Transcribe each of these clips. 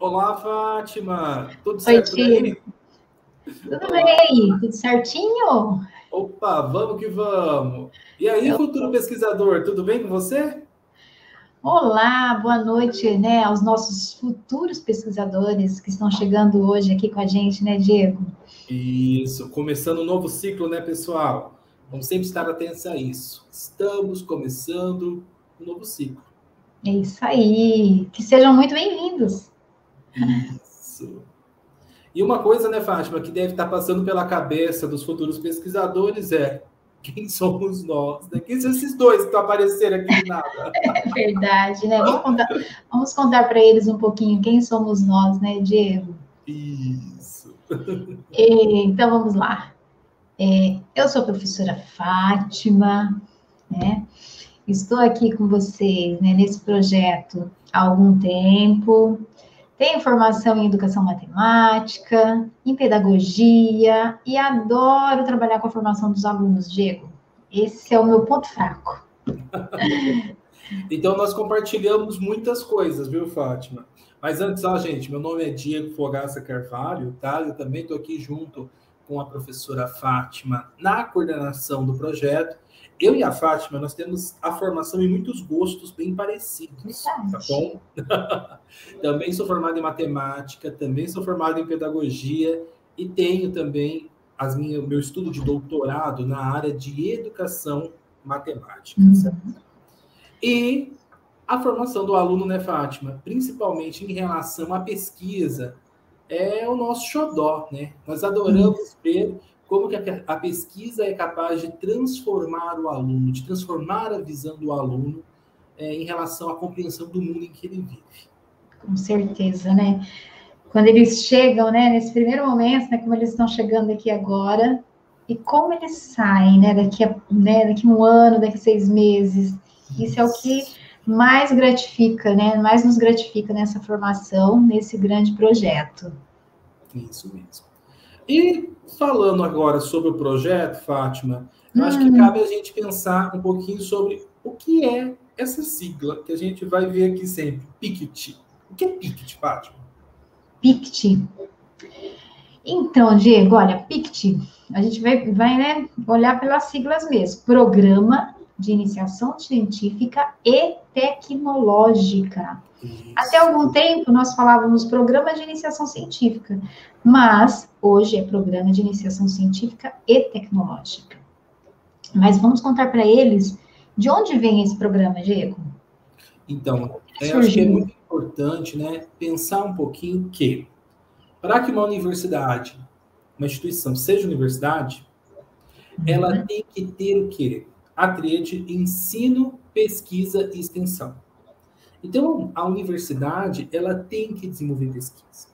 Olá, Fátima. Tudo certo Oi, aí? Tudo bem? Tudo certinho? Opa, vamos que vamos. E aí, Eu... futuro pesquisador, tudo bem com você? Olá, boa noite, né, aos nossos futuros pesquisadores que estão chegando hoje aqui com a gente, né, Diego? Isso, começando um novo ciclo, né, pessoal? Vamos sempre estar atentos a isso. Estamos começando um novo ciclo. É isso aí. Que sejam muito bem-vindos. Isso. E uma coisa, né, Fátima, que deve estar passando pela cabeça dos futuros pesquisadores é quem somos nós, né? Quem são esses dois que estão aparecendo aqui nada? É verdade, né? Vamos contar, vamos contar para eles um pouquinho quem somos nós, né, Diego? Isso. E, então vamos lá. É, eu sou a professora Fátima, né? Estou aqui com vocês né, nesse projeto há algum tempo. Tenho formação em educação matemática, em pedagogia e adoro trabalhar com a formação dos alunos, Diego. Esse é o meu ponto fraco. então, nós compartilhamos muitas coisas, viu, Fátima? Mas antes, ó, gente, meu nome é Diego Fogaça Carvalho, tá? Eu também estou aqui junto com a professora Fátima na coordenação do projeto eu e a Fátima, nós temos a formação e muitos gostos bem parecidos, tá bom? também sou formado em matemática, também sou formado em pedagogia e tenho também as minha, meu estudo de doutorado na área de educação matemática, uhum. certo? E a formação do aluno, né, Fátima? Principalmente em relação à pesquisa, é o nosso xodó, né? Nós adoramos uhum. ver como que a, a, pesquisa é capaz de transformar o aluno, de transformar a visão do aluno é, em relação à compreensão do mundo em que ele vive. Com certeza, né? Quando eles chegam, né, nesse primeiro momento, né, como eles estão chegando aqui agora, e como eles saem, né, daqui a, né, daqui a um ano, daqui a seis meses, isso é o que mais gratifica, né, mais nos gratifica nessa formação, nesse grande projeto. Isso mesmo. E falando agora sobre o projeto, Fátima, eu acho que hum. cabe a gente pensar um pouquinho sobre o que é essa sigla que a gente vai ver aqui sempre, PICT. O que é PICT, Fátima? PICT. Então, Diego, olha, PICT, a gente vai, vai né, olhar pelas siglas mesmo. Programa de Iniciação Científica e Tecnológica. Isso. Até algum tempo nós falávamos Programa de Iniciação Científica, mas hoje é Programa de Iniciação Científica e Tecnológica. Mas vamos contar para eles de onde vem esse programa, Diego? Então, eu acho que é muito importante né, pensar um pouquinho que, para que uma universidade, uma instituição seja universidade, uhum. ela tem que ter o quê? A tríade ensino, pesquisa e extensão. Então, a universidade, ela tem que desenvolver pesquisa.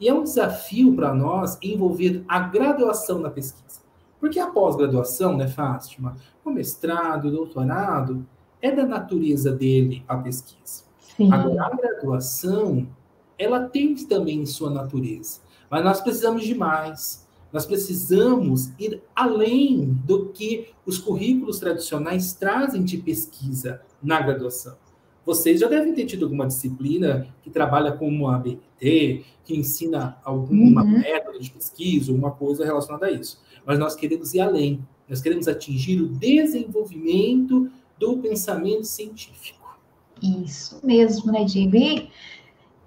E é um desafio para nós envolver a graduação na pesquisa. Porque a pós-graduação, né, Fátima? O mestrado, o doutorado, é da natureza dele a pesquisa. Sim. Agora, a graduação, ela tem também sua natureza. Mas nós precisamos de mais. Nós precisamos ir além do que os currículos tradicionais trazem de pesquisa na graduação. Vocês já devem ter tido alguma disciplina que trabalha com uma ABT, que ensina alguma uhum. método de pesquisa, alguma coisa relacionada a isso. Mas nós queremos ir além. Nós queremos atingir o desenvolvimento do pensamento científico. Isso mesmo, né, Diego? E,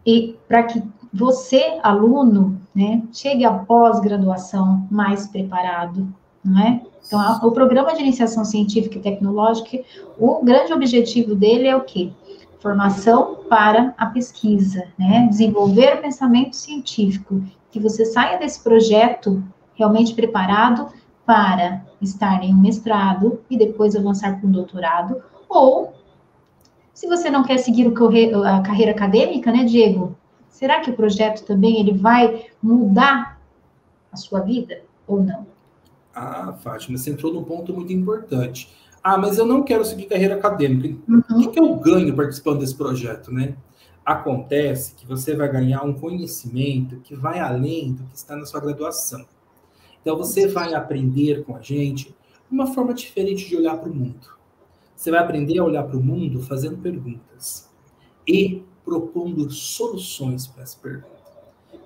e para que você, aluno, né, chegue à pós-graduação mais preparado, não é? Então, a, o programa de iniciação científica e tecnológica, o grande objetivo dele é o quê? formação para a pesquisa, né? Desenvolver o pensamento científico, que você saia desse projeto realmente preparado para estar em um mestrado e depois avançar para um doutorado, ou se você não quer seguir o a carreira acadêmica, né, Diego? Será que o projeto também ele vai mudar a sua vida ou não? Ah, Fátima, você entrou num ponto muito importante. Ah, mas eu não quero seguir carreira acadêmica. Uhum. O que, que eu ganho participando desse projeto, né? Acontece que você vai ganhar um conhecimento que vai além do que está na sua graduação. Então, você vai aprender com a gente uma forma diferente de olhar para o mundo. Você vai aprender a olhar para o mundo fazendo perguntas. E propondo soluções para essa pergunta.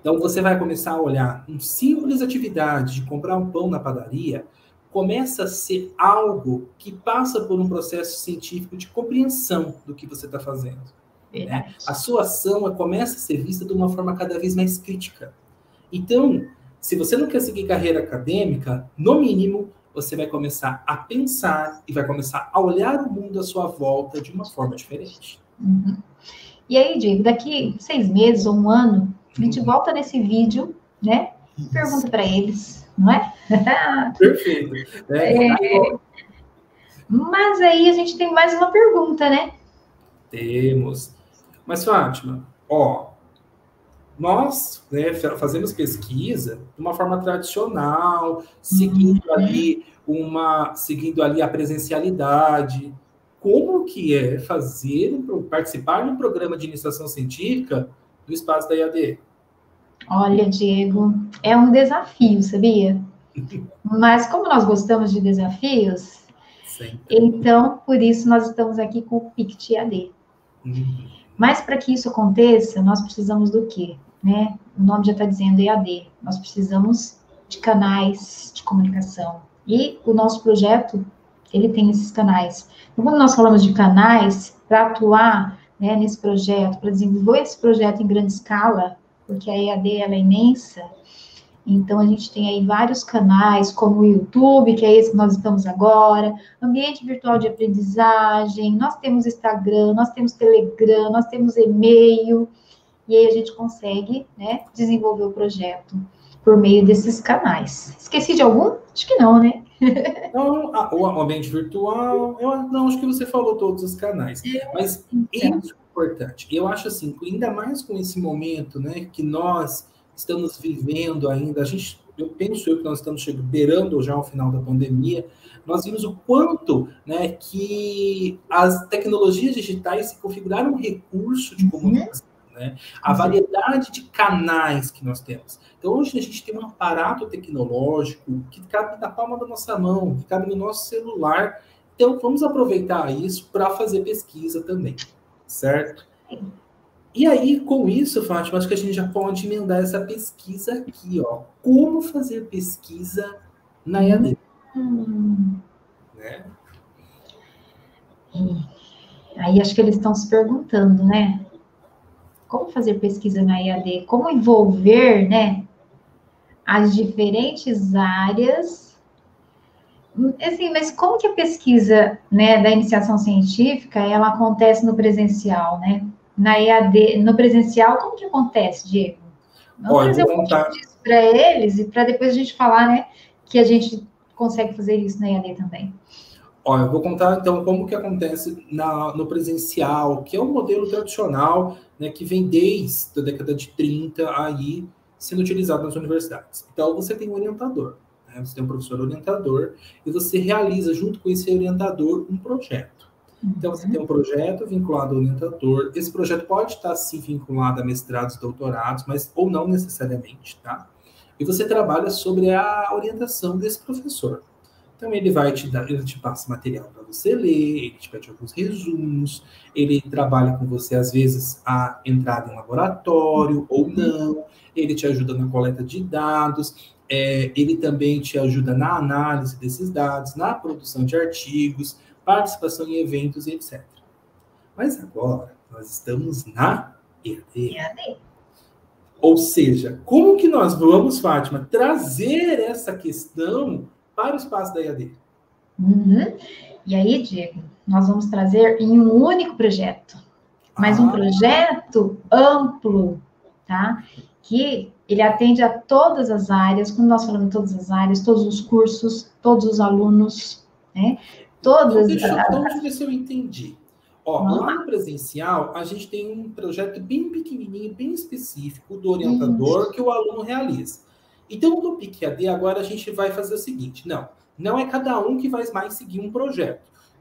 Então, você vai começar a olhar uma simples atividade de comprar um pão na padaria, começa a ser algo que passa por um processo científico de compreensão do que você está fazendo. Né? A sua ação começa a ser vista de uma forma cada vez mais crítica. Então, se você não quer seguir carreira acadêmica, no mínimo, você vai começar a pensar e vai começar a olhar o mundo à sua volta de uma forma diferente. Uhum. E aí, Diego, daqui seis meses ou um ano, a gente volta nesse vídeo, né? Pergunta para eles, não é? Perfeito. É, é, mas aí a gente tem mais uma pergunta, né? Temos. Mas, Fátima, ó, nós né, fazemos pesquisa de uma forma tradicional, seguindo uhum. ali uma, seguindo ali a presencialidade. Como que é fazer, participar de um programa de iniciação científica do espaço da IAD? Olha, Diego, é um desafio, sabia? Mas como nós gostamos de desafios, Sempre. então por isso nós estamos aqui com o PICT AD. Uhum. Mas para que isso aconteça, nós precisamos do quê? Né? O nome já está dizendo EAD. Nós precisamos de canais de comunicação. E o nosso projeto, ele tem esses canais. Então, quando nós falamos de canais, para atuar né, nesse projeto, para desenvolver esse projeto em grande escala, porque a EAD ela é imensa, então, a gente tem aí vários canais, como o YouTube, que é esse que nós estamos agora, ambiente virtual de aprendizagem, nós temos Instagram, nós temos Telegram, nós temos e-mail, e aí a gente consegue né, desenvolver o projeto por meio desses canais. Esqueci de algum? Acho que não, né? Não, o ambiente virtual, eu não acho que você falou todos os canais, mas então. isso é importante. Eu acho assim, ainda mais com esse momento, né, que nós estamos vivendo ainda, a gente, eu penso eu que nós estamos chegando, beirando já o final da pandemia, nós vimos o quanto né, que as tecnologias digitais se configuraram um recurso de uhum. comunicação. Né? A variedade de canais que nós temos. Então, hoje a gente tem um aparato tecnológico que cabe na palma da nossa mão, que cabe no nosso celular. Então, vamos aproveitar isso para fazer pesquisa também, certo? E aí, com isso, Fátima, acho que a gente já pode emendar essa pesquisa aqui, ó. Como fazer pesquisa na EAD. Hum. Né? Aí acho que eles estão se perguntando, né? Como fazer pesquisa na EAD? Como envolver, né? As diferentes áreas. Assim, mas como que a pesquisa, né, da iniciação científica, ela acontece no presencial, né? na EAD, no presencial, como que acontece, Diego? Vamos Olha, trazer um pouquinho disso para eles e para depois a gente falar, né, que a gente consegue fazer isso na EAD também. Olha, eu vou contar então como que acontece na, no presencial, que é um modelo tradicional, né, que vem desde a década de 30 aí sendo utilizado nas universidades. Então você tem um orientador, né, você tem um professor orientador e você realiza junto com esse orientador um projeto. Então, você tem um projeto vinculado ao orientador. Esse projeto pode estar, sim, vinculado a mestrados doutorados, mas ou não necessariamente, tá? E você trabalha sobre a orientação desse professor. Então, ele vai te dar, ele te passa material para você ler, ele te pede alguns resumos, ele trabalha com você, às vezes, a entrada em laboratório ou não, ele te ajuda na coleta de dados, é, ele também te ajuda na análise desses dados, na produção de artigos, participação em eventos e etc. Mas agora nós estamos na EAD. EAD. Ou seja, como que nós vamos, Fátima, trazer essa questão para o espaço da EAD? Uhum. E aí, Diego, nós vamos trazer em um único projeto, mas ah. um projeto amplo, tá? Que ele atende a todas as áreas, quando nós falamos todas as áreas, todos os cursos, todos os alunos, né? Todas. Então, deixa, deixa eu ver se eu entendi. Ó, lá no presencial, a gente tem um projeto bem pequenininho, bem específico do orientador Isso. que o aluno realiza. Então, no PIC-AD, agora a gente vai fazer o seguinte: não, não é cada um que vai mais seguir um projeto.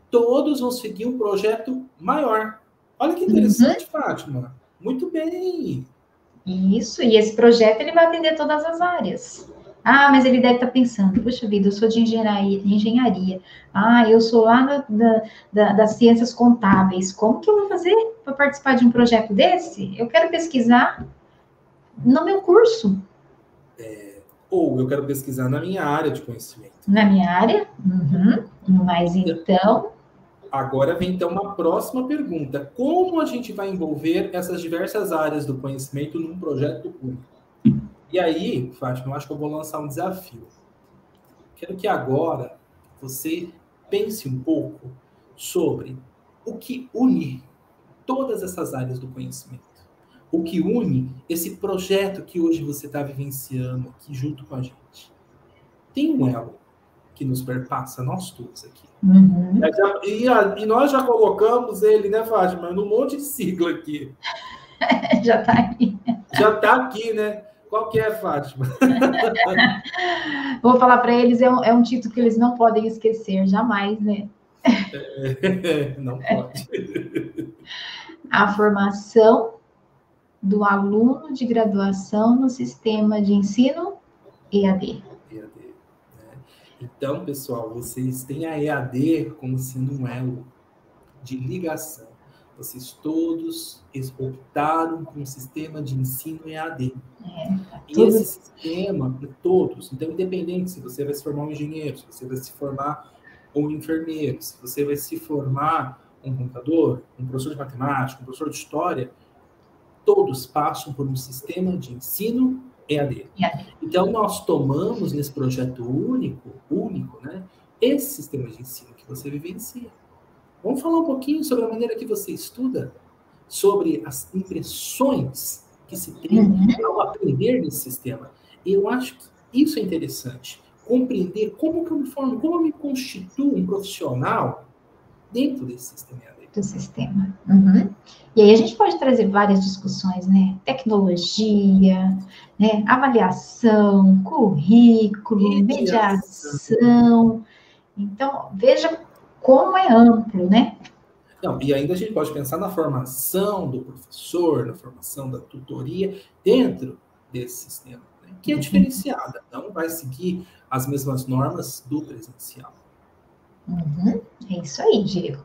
Todos vão seguir um projeto maior. Olha que interessante, uhum. Fátima. Muito bem. Isso, e esse projeto ele vai atender todas as áreas. Ah, mas ele deve estar tá pensando, puxa vida, eu sou de engenharia, engenharia. Ah, eu sou lá da, da, das ciências contábeis. Como que eu vou fazer para participar de um projeto desse? Eu quero pesquisar no meu curso. É, ou eu quero pesquisar na minha área de conhecimento. Na minha área? Uhum. Mas então. Agora vem então uma próxima pergunta: como a gente vai envolver essas diversas áreas do conhecimento num projeto único? E aí, Fátima, eu acho que eu vou lançar um desafio. Quero que agora você pense um pouco sobre o que une todas essas áreas do conhecimento. O que une esse projeto que hoje você está vivenciando aqui junto com a gente. Tem um elo que nos perpassa, nós todos aqui. Uhum. E, a, e, nós já colocamos ele, né, Fátima, num monte de sigla aqui. já está aqui. Já está aqui, né? Qual que é, Fátima? Vou falar para eles, é um, é um, título que eles não podem esquecer, jamais, né? É, não pode. A formação do aluno de graduação no sistema de ensino EAD. EAD. Né? Então, pessoal, vocês têm a EAD como sendo um elo de ligação. Vocês todos optaram por um sistema de ensino EAD. É, e esse sistema, para todos, então, independente se você vai se formar um engenheiro, se você vai se formar um enfermeiro, se você vai se formar um contador, um professor de matemática, um professor de história, todos passam por um sistema de ensino EAD. EAD. Então, nós tomamos nesse projeto único, único, né, esse sistema de ensino que você vivencia. Vamos falar um pouquinho sobre a maneira que você estuda, sobre as impressões que se tem uhum. ao aprender nesse sistema. Eu acho que isso é interessante. Compreender como que eu me formo, como eu me constituo um profissional dentro desse sistema. Do sistema. Uhum. E aí a gente pode trazer várias discussões, né? Tecnologia, né? avaliação, currículo, mediação. Então, veja como é amplo, né? Não, e ainda a gente pode pensar na formação do professor, na formação da tutoria dentro desse sistema, né? que é uhum. diferenciada, não vai seguir as mesmas normas do presencial. Uhum. É isso aí, Diego.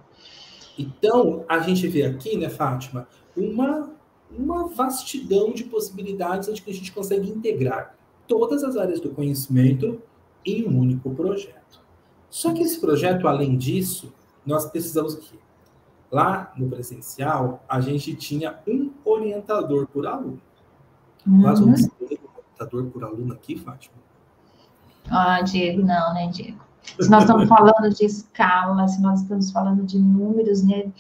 Então, a gente vê aqui, né, Fátima, uma, uma vastidão de possibilidades onde a gente consegue integrar todas as áreas do conhecimento em um único projeto. Só que esse projeto, além disso, nós precisamos o quê? Lá no presencial, a gente tinha um orientador por aluno. Uhum. Nós vamos ter um orientador por aluno aqui, Fátima? Ah, Diego, não, né, Diego? Se nós estamos falando de escala, se nós estamos falando de números, né?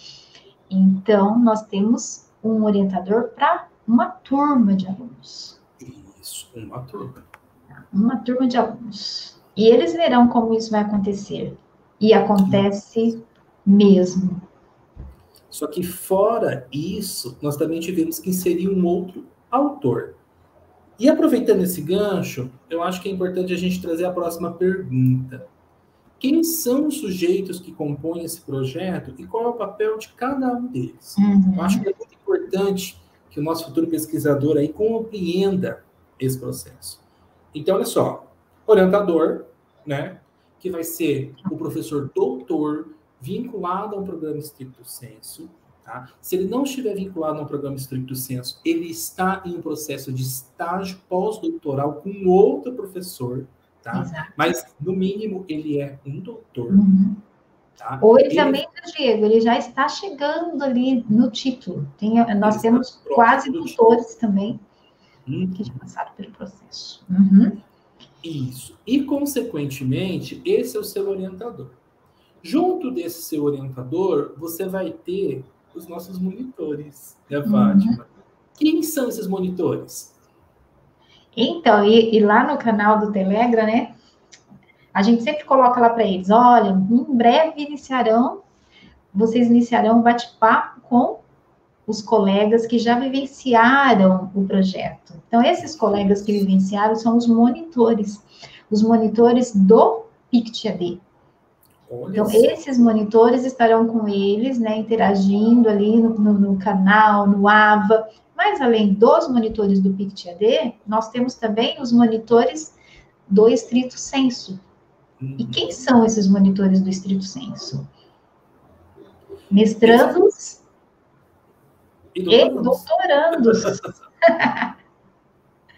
Então, nós temos um orientador para uma turma de alunos. Isso, uma turma. Uma turma de alunos. E eles verão como isso vai acontecer. E acontece mesmo. Só que fora isso, nós também tivemos que inserir um outro autor. E aproveitando esse gancho, eu acho que é importante a gente trazer a próxima pergunta. Quem são os sujeitos que compõem esse projeto e qual é o papel de cada um deles? Uhum. Eu acho que é muito importante que o nosso futuro pesquisador aí compreenda esse processo. Então, olha só, orientador, né? Que vai ser o professor doutor vinculado a um programa estricto senso. Tá? Se ele não estiver vinculado a um programa estricto senso, ele está em um processo de estágio pós-doutoral com outro professor, tá? Mas, no mínimo, ele é um doutor. Uhum. Tá? Ou ele, ele, também, Diego, ele já está chegando ali no título. Tem, nós temos quase doutores também uhum. que já passaram pelo processo. Uhum. Isso. E, consequentemente, esse é o seu orientador. Junto desse seu orientador, você vai ter os nossos monitores, né, uhum. Fátima? Uhum. Quem são esses monitores? Então, e, e, lá no canal do Telegram, né? A gente sempre coloca lá para eles: olha, em breve iniciarão, vocês iniciarão um bate-papo com os colegas que já vivenciaram o projeto. Então, esses colegas que vivenciaram são os monitores, os monitores do PictAD. Então, esses monitores estarão com eles, né, interagindo ali no, no, no canal, no AVA. Mas, além dos monitores do PictAD, nós temos também os monitores do estrito senso. E quem uhum. são esses monitores do estrito senso? Mestrandos e doutorandos. E doutorandos.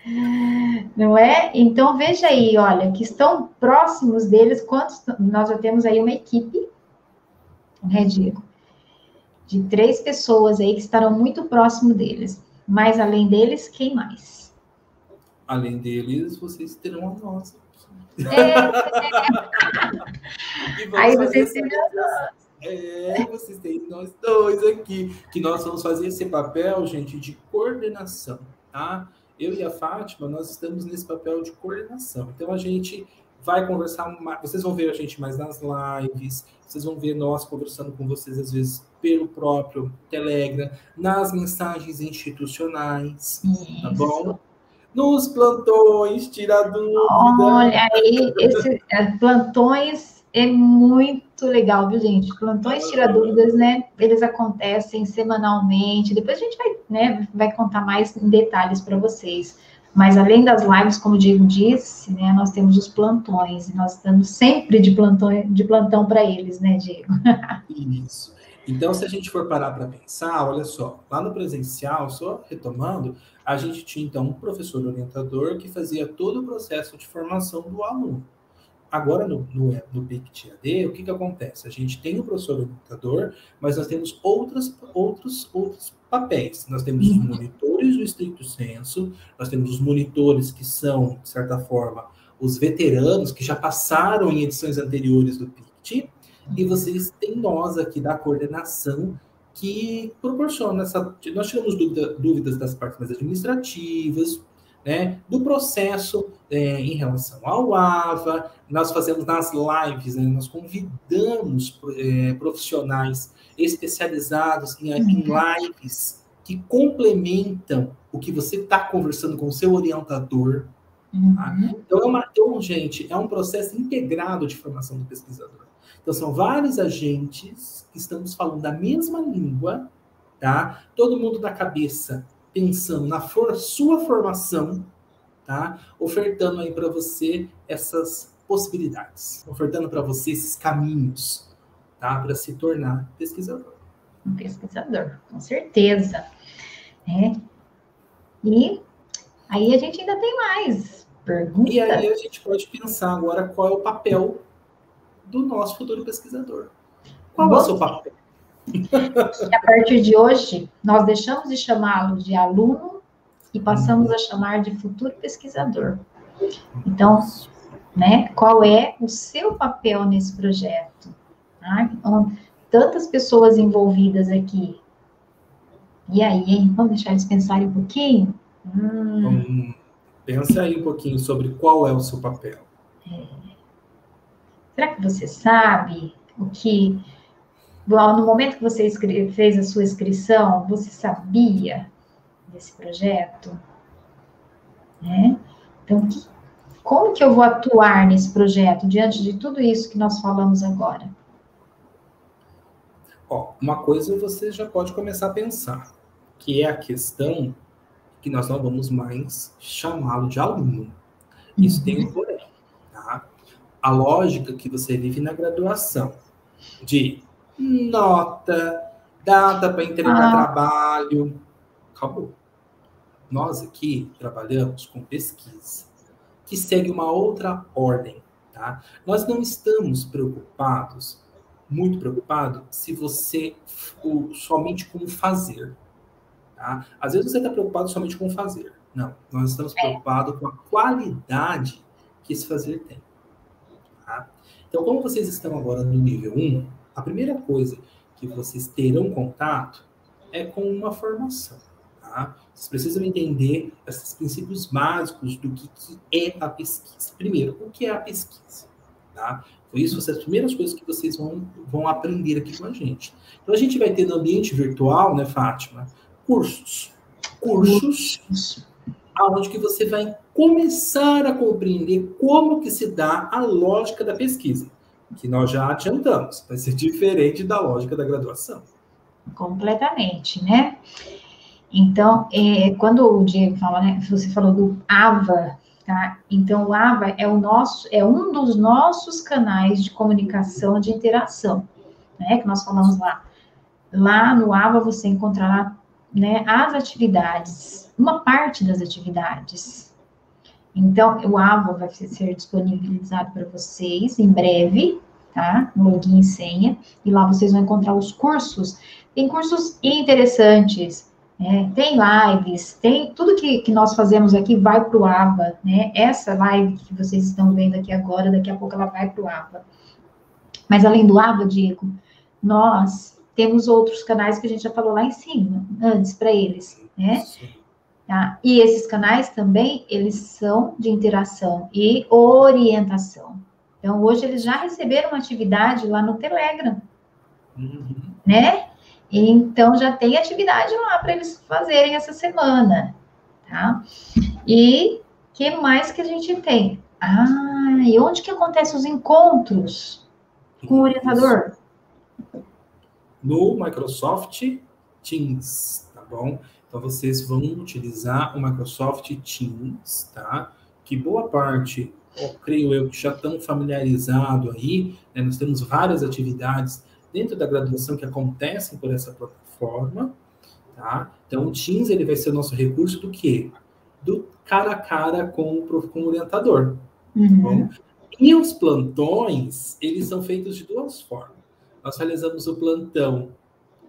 Não é? Então veja aí, olha, que estão próximos deles, quantos nós já temos aí uma equipe, né, Diego? De três pessoas aí que estarão muito próximo deles. Mas além deles, quem mais? Além deles, vocês terão a nossa. É, é. aí vocês terão a nossa. É, vocês têm nós dois aqui, que nós vamos fazer esse papel, gente, de coordenação, tá? Eu e a Fátima, nós estamos nesse papel de coordenação. Então, a gente vai conversar, vocês vão ver a gente mais nas lives, vocês vão ver nós conversando com vocês, às vezes, pelo próprio Telegram, nas mensagens institucionais, Isso. tá bom? Nos plantões, tira dúvida. Olha aí, esses é, plantões é muito legal, viu, gente? Plantões tira dúvidas, né? Eles acontecem semanalmente. Depois a gente vai, né, vai contar mais em detalhes para vocês. Mas além das lives, como o Diego disse, né, nós temos os plantões e nós estamos sempre de plantão de plantão para eles, né, Diego? Isso. Então, se a gente for parar para pensar, olha só, lá no presencial, só retomando, a gente tinha então um professor orientador que fazia todo o processo de formação do aluno. Agora, no, no, no o que, que acontece? A gente tem o professor orientador, mas nós temos outras, outros, outros papéis. Nós temos os uhum. monitores do estricto senso, nós temos os monitores que são, de certa forma, os veteranos que já passaram em edições anteriores do PICT, e vocês têm nós aqui da coordenação que proporciona essa. Nós tiramos dúvida, dúvidas das partes mais administrativas, né, do processo é, em relação ao AVA. Nós fazemos nas lives, né, nós convidamos é, profissionais especializados em, em, uhum. lives que complementam o que você está conversando com o seu orientador. Tá? Uhum. Então, é uma, então, gente, é um processo integrado de formação do pesquisador. Então, são vários agentes que estamos falando da mesma língua, tá? Todo mundo na cabeça pensando na for sua formação, tá? Ofertando aí para você essas possibilidades, ofertando para você esses caminhos, tá? Para se tornar pesquisador. Um pesquisador, com certeza. É. E aí a gente ainda tem mais perguntas. E aí a gente pode pensar agora qual é o papel do nosso futuro pesquisador. Qual Bom, é o seu papel? A partir de hoje, nós deixamos de chamá-lo de aluno e passamos a chamar de futuro pesquisador. Então, né, qual é o seu papel nesse projeto? Tá? Tantas pessoas envolvidas aqui. E aí, hein? Vamos deixar eles pensarem um pouquinho? Hum, pensa aí um pouquinho sobre qual é o seu papel. É. Será que você sabe o que no momento que você fez a sua inscrição, você sabia desse projeto? Né? Então, que, como que eu vou atuar nesse projeto diante de tudo isso que nós falamos agora? Ó, uma coisa você já pode começar a pensar, que é a questão que nós não vamos mais chamá-lo de aluno. Isso uhum. tem um porém, tá? A lógica que você vive na graduação de nota, data para entregar ah. trabalho. Acabou. Nós aqui trabalhamos com pesquisa, que segue uma outra ordem. Tá? Nós não estamos preocupados, muito preocupados, se você o, somente com fazer. Tá? Às vezes você está preocupado somente com fazer. Não, nós estamos é. preocupados com a qualidade que esse fazer tem. Tá? Então, como vocês estão agora no nível 1, a primeira coisa que vocês terão contato é com uma formação. Tá? Vocês precisam entender esses princípios básicos do que, que é a pesquisa. Primeiro, o que é a pesquisa? Tá? Isso, essas primeiras coisas que vocês vão, vão aprender aqui com a gente. Então, a gente vai ter no ambiente virtual, né, Fátima, cursos. Cursos, aonde que você vai começar a compreender como que se dá a lógica da pesquisa que nós já adiantamos, vai ser diferente da lógica da graduação. Completamente, né? Então, é, quando o Diego fala, né, você falou do AVA, tá? Então, o AVA é o nosso, é um dos nossos canais de comunicação, de interação, né? Que nós falamos lá. Lá no AVA você encontrará né, as atividades, uma parte das atividades. Então, o AVA vai ser disponibilizado para vocês em breve, tá? Login e senha, e lá vocês vão encontrar os cursos. Tem cursos interessantes, né? tem lives, tem tudo que, que nós fazemos aqui vai para o AVA, né? Essa live que vocês estão vendo aqui agora, daqui a pouco ela vai para o AVA. Mas além do AVA, Diego, nós temos outros canais que a gente já falou lá em cima, antes para eles, né? Tá? E esses canais também, eles são de interação e orientação. Então, hoje eles já receberam uma atividade lá no Telegram, uhum. né? Então, já tem atividade lá para eles fazerem essa semana, tá? E que mais que a gente tem? Ah, e onde que acontecem os encontros com o orientador? no Microsoft Teams, tá bom? Então vocês vão utilizar o Microsoft Teams, tá? Que boa parte, eu creio eu, que já estão familiarizados aí, né? nós temos várias atividades dentro da graduação que acontecem por essa plataforma, tá? Então o Teams ele vai ser o nosso recurso do quê? Do cara a cara com o, com o orientador, uhum. tá bom? E os plantões, eles são feitos de duas formas nós realizamos o plantão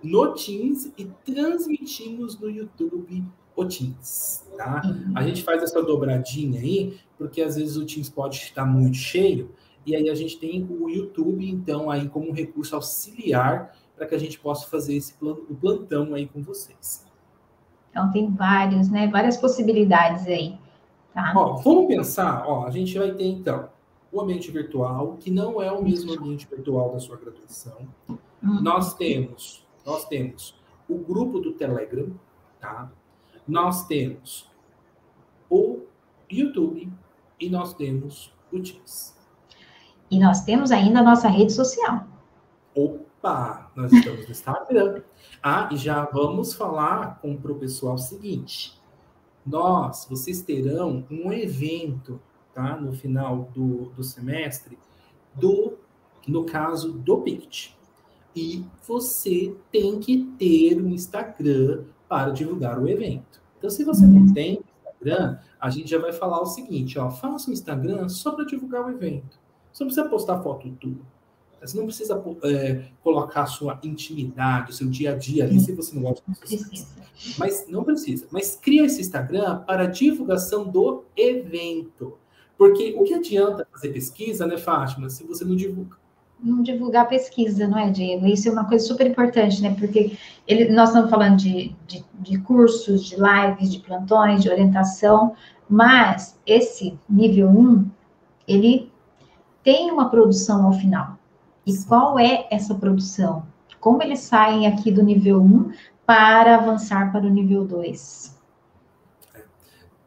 no Teams e transmitimos no YouTube o Teams, tá? Uhum. A gente faz essa dobradinha aí, porque às vezes o Teams pode estar muito cheio, e aí a gente tem o YouTube, então, aí como um recurso auxiliar para que a gente possa fazer esse plantão aí com vocês. Então, tem vários, né? Várias possibilidades aí. Tá? Ó, vamos pensar, ó, a gente vai ter, então, o ambiente virtual, que não é o mesmo ambiente virtual da sua graduação. Uhum. Nós temos, nós temos o grupo do Telegram, tá? Nós temos o YouTube e nós temos o Teams. E nós temos ainda a nossa rede social. Opa, nós estamos no Instagram. Ah, e já vamos falar com o pessoal o seguinte. Nós, vocês terão um evento tá? no final do, do semestre, do, no caso do PICT. E você tem que ter um Instagram para divulgar o evento. Então, se você não tem Instagram, a gente já vai falar o seguinte, ó, faça um Instagram só para divulgar o evento. Você não precisa postar foto tudo. Você não precisa é, colocar a sua intimidade, o seu dia a dia ali, se você não gosta disso. Mas não precisa. Mas cria esse Instagram para divulgação do evento. Porque o que adianta fazer pesquisa, né, Fátima, se você não divulga? Não divulgar pesquisa, não é, Diego? Isso é uma coisa super importante, né? Porque ele, nós estamos falando de, de, de cursos, de lives, de plantões, de orientação, mas esse nível 1, ele tem uma produção ao final. E qual é essa produção? Como eles saem aqui do nível 1 para avançar para o nível 2?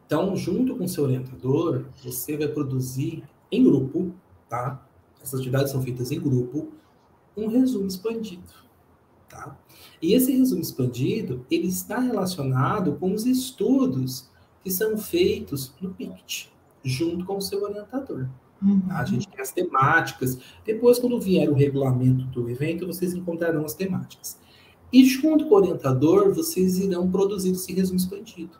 Então, junto com seu orientador, você vai produzir em grupo, tá? Essas atividades são feitas em grupo, um resumo expandido, tá? E esse resumo expandido, ele está relacionado com os estudos que são feitos no PICT, junto com o seu orientador. Uhum. A gente tem as temáticas. Depois, quando vier o regulamento do evento, vocês encontrarão as temáticas. E junto com o orientador, vocês irão produzir esse resumo expandido.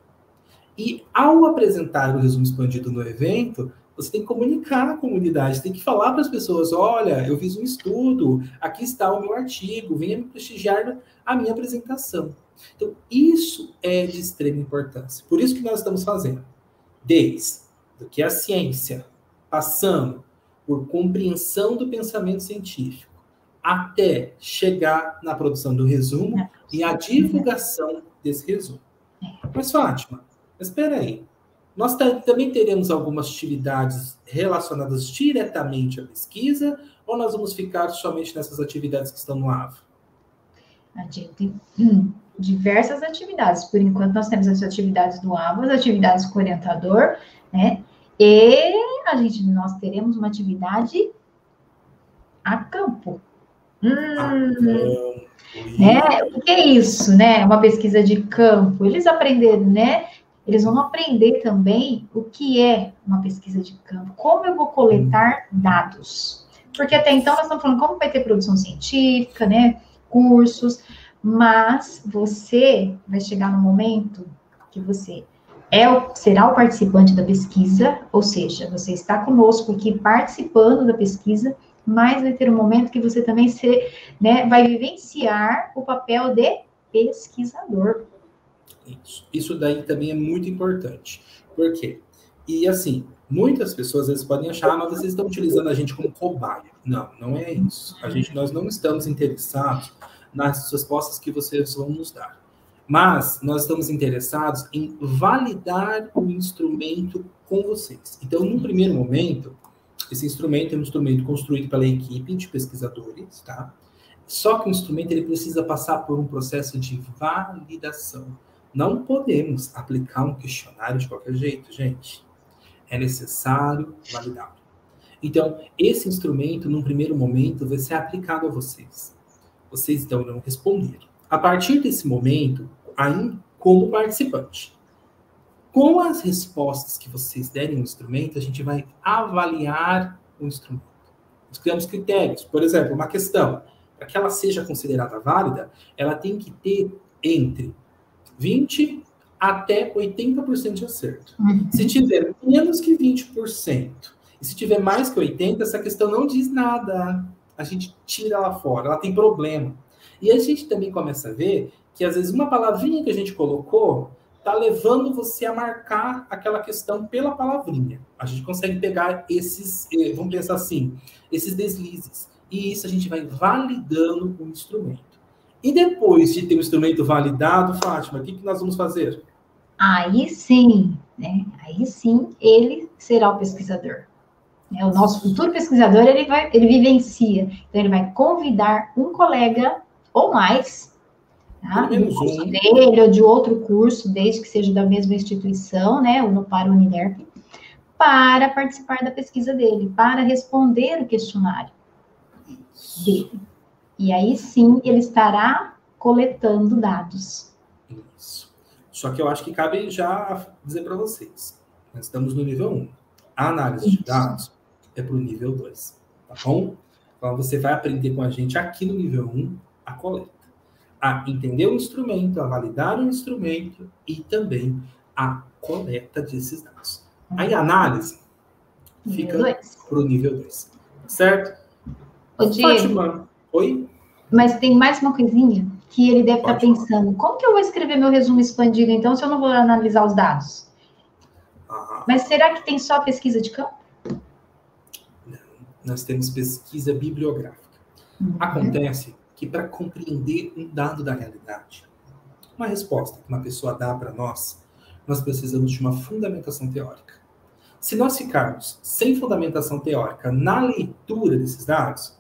E ao apresentar o resumo expandido no evento, você tem que comunicar à comunidade, tem que falar para as pessoas: olha, eu fiz um estudo, aqui está o meu artigo, venha me prestigiar a minha apresentação. Então, isso é de extrema importância. Por isso que nós estamos fazendo. Desde que a ciência, passando por compreensão do pensamento científico, até chegar na produção do resumo e a divulgação desse resumo. Mas, Fátima, espera aí. Nós também teremos algumas atividades relacionadas diretamente à pesquisa ou nós vamos ficar somente nessas atividades que estão no AVA? A gente tem hum, diversas atividades. Por enquanto, nós temos as atividades do AVA, as atividades com orientador, né? E a gente, nós teremos uma atividade a campo. Hum. Né? O que é isso, né? Uma pesquisa de campo. Eles aprenderam, né? Eles vão aprender também o que é uma pesquisa de campo, como eu vou coletar dados. Porque até então nós estamos falando como vai ter produção científica, né? Cursos, mas você vai chegar no momento que você é o, será o participante da pesquisa, ou seja, você está conosco aqui participando da pesquisa, mas vai ter um momento que você também se, né, vai vivenciar o papel de pesquisador. Isso. Daí também é muito importante. Por quê? E assim, muitas pessoas às vezes podem achar, ah, mas vocês estão utilizando a gente como cobaia. Não, não é isso. A gente, nós não estamos interessados nas respostas que vocês vão nos dar. Mas nós estamos interessados em validar o instrumento com vocês. Então, no primeiro momento, esse instrumento é um instrumento construído pela equipe de pesquisadores, tá? Só que o instrumento ele precisa passar por um processo de validação. Não podemos aplicar um questionário de qualquer jeito, gente. É necessário validá-lo. Então, esse instrumento, num primeiro momento, vai ser aplicado a vocês. Vocês então irão responder. A partir desse momento, ainda como participante. Com as respostas que vocês derem no instrumento, a gente vai avaliar o instrumento. Nós criamos critérios. Por exemplo, uma questão, para que ela seja considerada válida, ela tem que ter entre 20 até 80% de acerto. Uhum. Se tiver menos que 20%, e se tiver mais que 80%, essa questão não diz nada. A gente tira ela fora, ela tem problema. E a gente também começa a ver que às vezes uma palavrinha que a gente colocou está levando você a marcar aquela questão pela palavrinha. A gente consegue pegar esses, eh, vamos pensar assim, esses deslizes. E isso a gente vai validando o instrumento. E depois de ter o instrumento validado, Fátima, o que, que nós vamos fazer? Aí sim, né? Aí sim, ele será o pesquisador. É, o nosso futuro pesquisador, ele vai, ele vivencia. Então, ele vai convidar um colega ou mais, tá? do curso um. dele ou de outro curso, desde que seja da mesma instituição, né? Ou para o Uniderp, para participar da pesquisa dele, para responder o questionário dele. E aí sim ele estará coletando dados. Isso. Só que eu acho que cabe já dizer para vocês. Nós estamos no nível 1. A análise Isso. de dados é para o nível 2. Tá bom? Então você vai aprender com a gente aqui no nível 1 a coleta. A entender o instrumento, a validar o instrumento e também a coleta desses dados. Aí a análise fica para o nível 2. Certo? Ô, Diego, Fátima, Oi? Mas tem mais uma coisinha que ele deve estar tá pensando. Como que eu vou escrever meu resumo expandido, então, se eu não vou analisar os dados? Ah. Mas será que tem só pesquisa de campo? Não, nós temos pesquisa bibliográfica. Uhum. Acontece que para compreender um dado da realidade, uma resposta que uma pessoa dá para nós, nós precisamos de uma fundamentação teórica. Se nós ficarmos sem fundamentação teórica na leitura desses dados,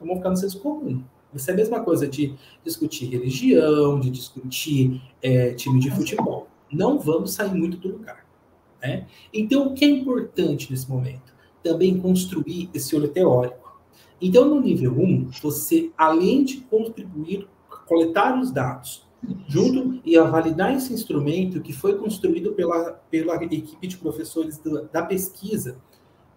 então vão ficar no senso comum. Isso é a mesma coisa de discutir religião, de discutir é, time de futebol. Não vamos sair muito do lugar. Né? Então, o que é importante nesse momento? Também construir esse olho teórico. Então, no nível 1, você, além de contribuir, coletar os dados, junto e a validar esse instrumento que foi construído pela, pela equipe de professores da, da pesquisa,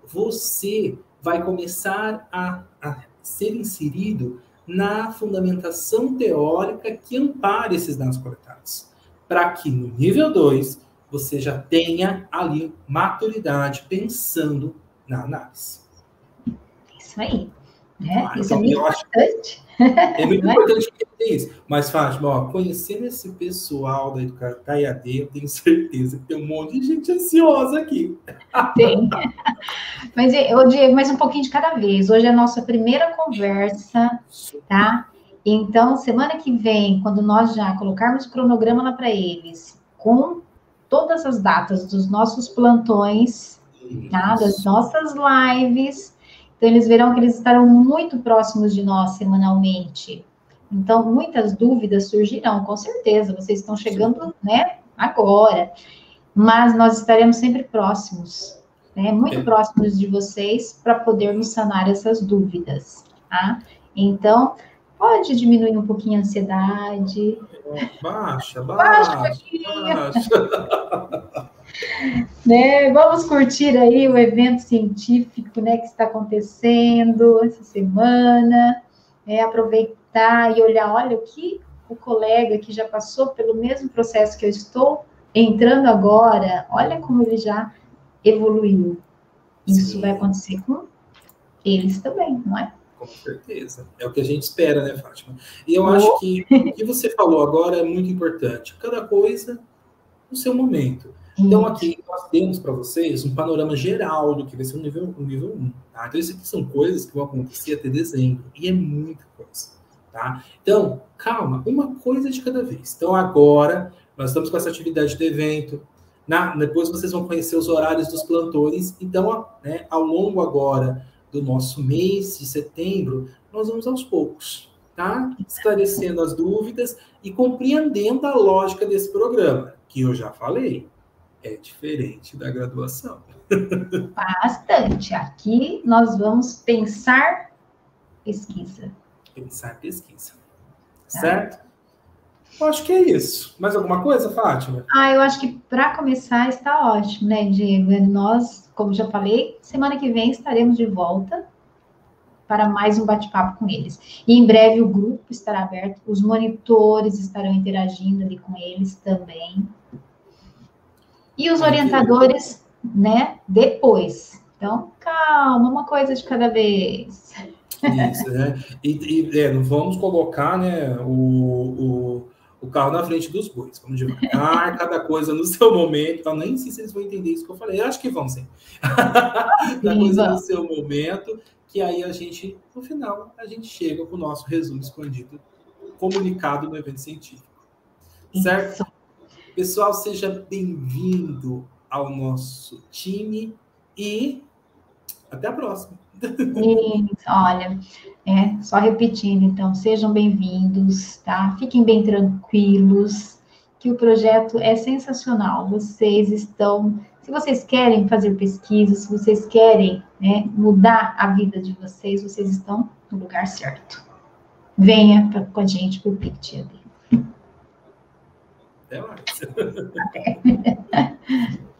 você vai começar a, a ser inserido na fundamentação teórica que ampare esses dados coletados, para que no nível 2 você já tenha ali maturidade pensando na análise. Isso aí. Né? Ah, Isso então, é muito importante. É muito importante entender isso. Mas, Fátima, ó, conhecendo esse pessoal da IAD, eu tenho certeza que tem um monte de gente ansiosa aqui. Tem. Mas, eu, Diego, mais um pouquinho de cada vez. Hoje é a nossa primeira conversa, tá? Então, semana que vem, quando nós já colocarmos o cronograma lá para eles, com todas as datas dos nossos plantões, tá? das nossas lives, então, eles verão que eles estarão muito próximos de nós semanalmente. Então, muitas dúvidas surgirão, com certeza. Vocês estão chegando, né, agora. Mas nós estaremos sempre próximos, né, muito é. próximos de vocês, para podermos sanar essas dúvidas, tá? Então, pode diminuir um pouquinho a ansiedade. Baixa, baixa, baixa. né? Vamos curtir aí o evento científico né, que está acontecendo essa semana, né? aproveitar e olhar, olha, o que o colega que já passou pelo mesmo processo que eu estou entrando agora, olha como ele já evoluiu. Isso Sim. vai acontecer com eles também, não é? Com certeza. É o que a gente espera, né, Fátima? E eu oh. acho que o que você falou agora é muito importante. Cada coisa no seu momento. Então, aqui nós temos para vocês um panorama geral do que vai ser o nível, o nível 1. Tá? Então, isso aqui são coisas que vão acontecer até dezembro. E é muita coisa. Tá? Então, calma, uma coisa de cada vez. Então, agora, nós estamos com essa atividade do evento. Na, depois vocês vão conhecer os horários dos plantões. Então, né, ao longo agora do nosso mês de setembro, nós vamos aos poucos, tá? Esclarecendo as dúvidas e compreendendo a lógica desse programa, que eu já falei, é diferente da graduação. Bastante. Aqui nós vamos pensar pesquisa. Pensar pesquisa. Tá. Certo? Eu acho que é isso. Mais alguma coisa, Fátima? Ah, eu acho que para começar está ótimo, né, Diego? Nós, como já falei, semana que vem estaremos de volta para mais um bate-papo com eles. E em breve o grupo estará aberto, os monitores estarão interagindo ali com eles também. E os orientadores, né, depois. Então, calma, uma coisa de cada vez. Isso, né? E, e é, não vamos colocar, né, o, o o carro na frente dos bois. Vamos devagar, cada coisa no seu momento. Eu nem sei se eles vão entender isso que eu falei. Eu acho que vão sim. cada coisa no seu momento, que aí a gente, no final, a gente chega com o nosso resumo expandido, comunicado no evento científico. Certo? Isso. Pessoal, seja bem-vindo ao nosso time e até a próxima. Olha, é, só repetindo, então, sejam bem-vindos, tá? Fiquem bem tranquilos, que o projeto é sensacional. Vocês estão, se vocês querem fazer pesquisa, se vocês querem né, mudar a vida de vocês, vocês estão no lugar certo. Venha pra, com a gente para o PicTV. Até mais.